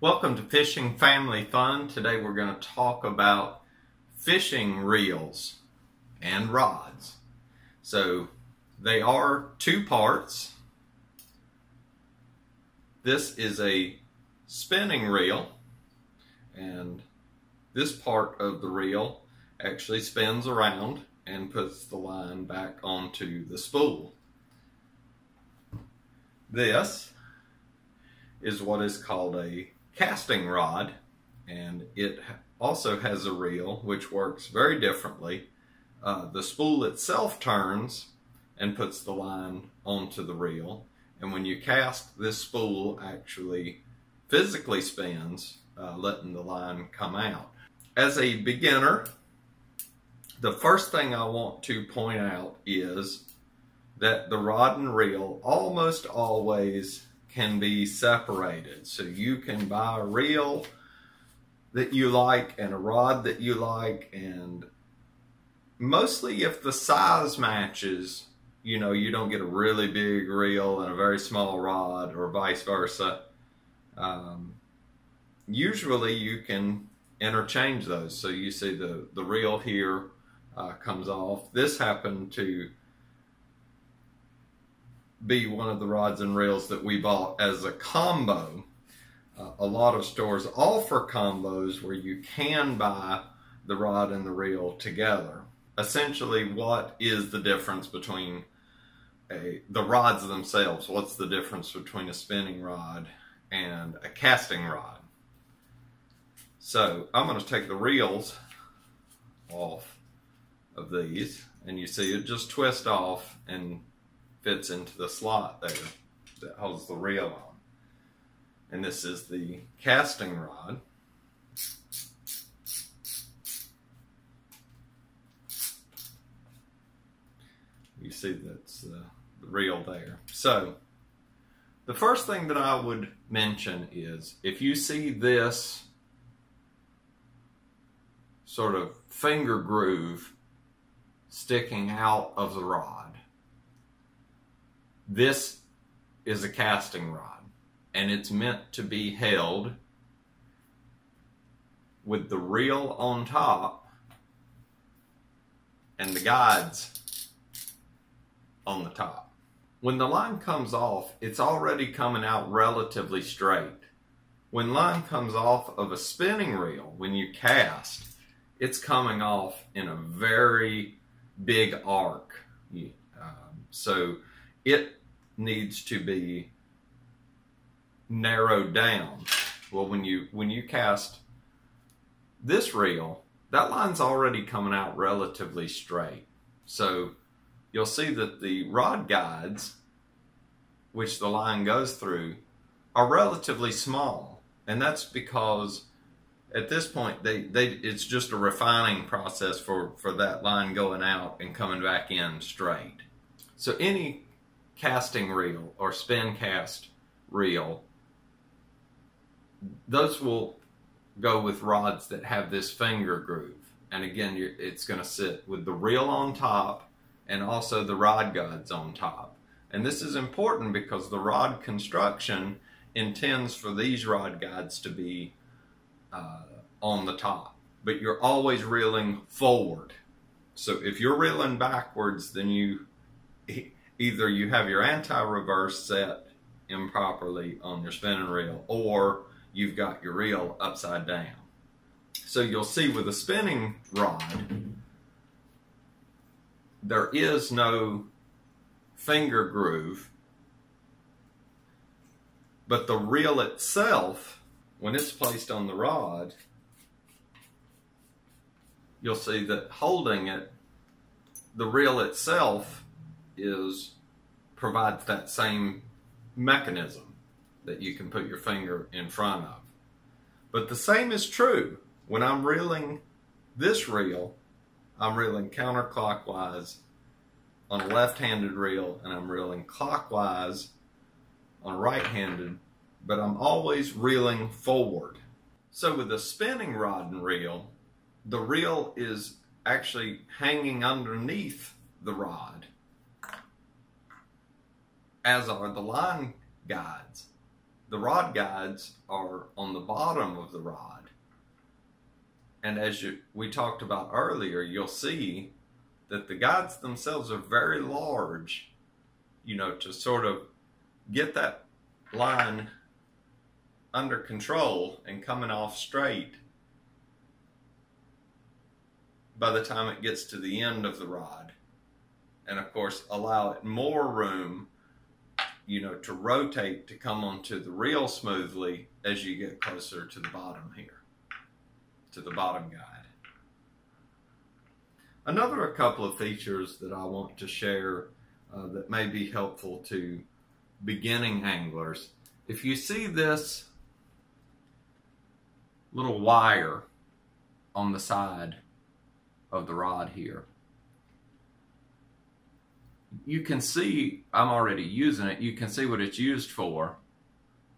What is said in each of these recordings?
Welcome to Fishing Family Fun. Today we're going to talk about fishing reels and rods. So they are two parts. This is a spinning reel and this part of the reel actually spins around and puts the line back onto the spool. This is what is called a casting rod and it also has a reel which works very differently. Uh, the spool itself turns and puts the line onto the reel and when you cast this spool actually physically spins uh, letting the line come out. As a beginner the first thing I want to point out is that the rod and reel almost always can be separated. So you can buy a reel that you like and a rod that you like and mostly if the size matches, you know, you don't get a really big reel and a very small rod or vice versa. Um, usually you can interchange those. So you see the, the reel here uh, comes off. This happened to be one of the rods and reels that we bought as a combo. Uh, a lot of stores offer combos where you can buy the rod and the reel together. Essentially, what is the difference between a, the rods themselves? What's the difference between a spinning rod and a casting rod? So I'm going to take the reels off of these and you see it just twist off and fits into the slot there that holds the reel on. And this is the casting rod. You see that's uh, the reel there. So the first thing that I would mention is if you see this sort of finger groove sticking out of the rod, this is a casting rod, and it's meant to be held with the reel on top and the guides on the top. When the line comes off, it's already coming out relatively straight. When line comes off of a spinning reel, when you cast, it's coming off in a very big arc. Um, so it needs to be narrowed down. Well, when you when you cast this reel, that line's already coming out relatively straight. So you'll see that the rod guides, which the line goes through, are relatively small. And that's because at this point they, they it's just a refining process for, for that line going out and coming back in straight. So any casting reel or spin cast reel, those will go with rods that have this finger groove. And again, it's going to sit with the reel on top and also the rod guides on top. And this is important because the rod construction intends for these rod guides to be uh, on the top. But you're always reeling forward. So if you're reeling backwards, then you either you have your anti-reverse set improperly on your spinning reel or you've got your reel upside down. So you'll see with a spinning rod, there is no finger groove, but the reel itself, when it's placed on the rod, you'll see that holding it, the reel itself is provides that same mechanism that you can put your finger in front of. But the same is true when I'm reeling this reel, I'm reeling counterclockwise on a left-handed reel and I'm reeling clockwise on right-handed, but I'm always reeling forward. So with a spinning rod and reel, the reel is actually hanging underneath the rod as are the line guides. the rod guides are on the bottom of the rod. And as you, we talked about earlier, you'll see that the guides themselves are very large, you know, to sort of get that line under control and coming off straight by the time it gets to the end of the rod. And of course, allow it more room, you know, to rotate to come onto the reel smoothly as you get closer to the bottom here, to the bottom guide. Another couple of features that I want to share uh, that may be helpful to beginning anglers. If you see this little wire on the side of the rod here, you can see, I'm already using it, you can see what it's used for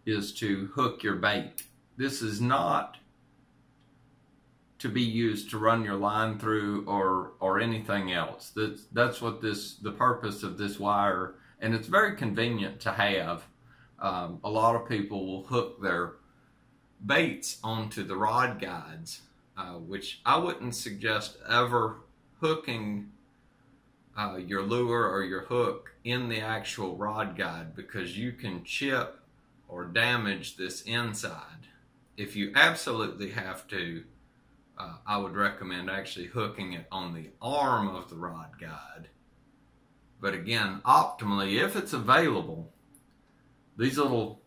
is to hook your bait. This is not to be used to run your line through or or anything else. That's that's what this the purpose of this wire, and it's very convenient to have. Um, a lot of people will hook their baits onto the rod guides, uh, which I wouldn't suggest ever hooking uh, your lure or your hook in the actual rod guide because you can chip or damage this inside. If you absolutely have to, uh, I would recommend actually hooking it on the arm of the rod guide. But again, optimally, if it's available, these little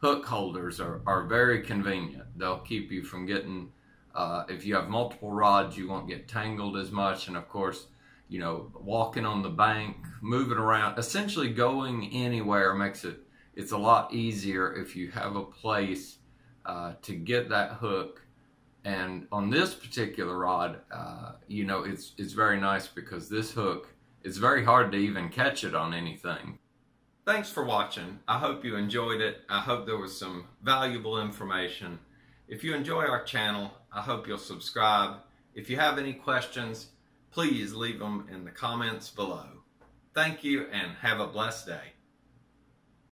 hook holders are, are very convenient. They'll keep you from getting, uh, if you have multiple rods, you won't get tangled as much. And of course, you know, walking on the bank, moving around, essentially going anywhere makes it, it's a lot easier if you have a place uh, to get that hook and on this particular rod, uh, you know, it's, it's very nice because this hook, it's very hard to even catch it on anything. Thanks for watching. I hope you enjoyed it. I hope there was some valuable information. If you enjoy our channel, I hope you'll subscribe. If you have any questions, please leave them in the comments below. Thank you and have a blessed day.